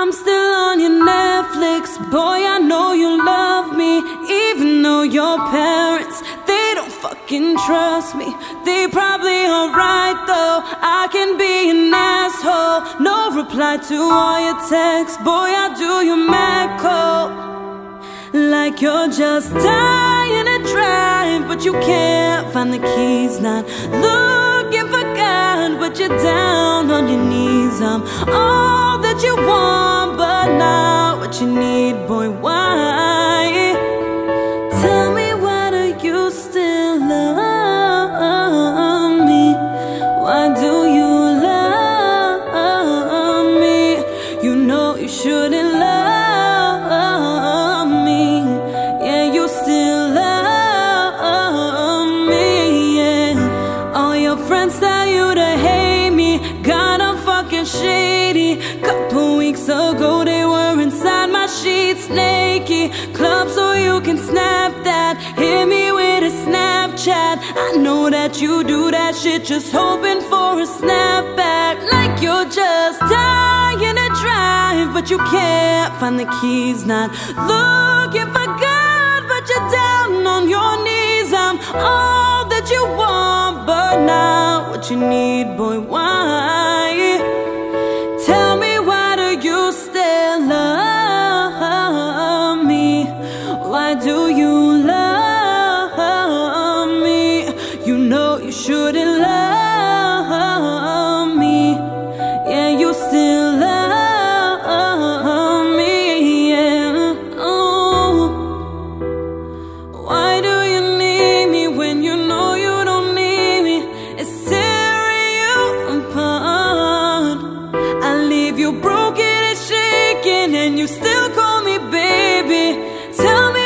I'm still on your Netflix, boy. I know you love me, even though your parents they don't fucking trust me. They probably alright though. I can be an asshole. No reply to all your texts, boy. I do you mad cold, like you're just dying to drive, but you can't find the keys. Not looking for God, but you're down on your knees. I'm all that you want, you need, boy. Why? Tell me why do you still love me? Why do you love me? You know you shouldn't love me. Yeah, you still love me. Yeah. All your friends tell you to hate me. God, I'm fucking shady. Couple weeks ago, sheets naked. Club so you can snap that. Hit me with a Snapchat. I know that you do that shit, just hoping for a snapback. Like you're just dying to drive, but you can't find the keys. Not looking for God, but you're down on your knees. I'm all that you want, but not what you need, boy. Why? You shouldn't love me. Yeah, you still love me. Yeah. Oh. Why do you need me when you know you don't need me? It's tearing you apart. I leave you broken and shaking, and you still call me baby. Tell me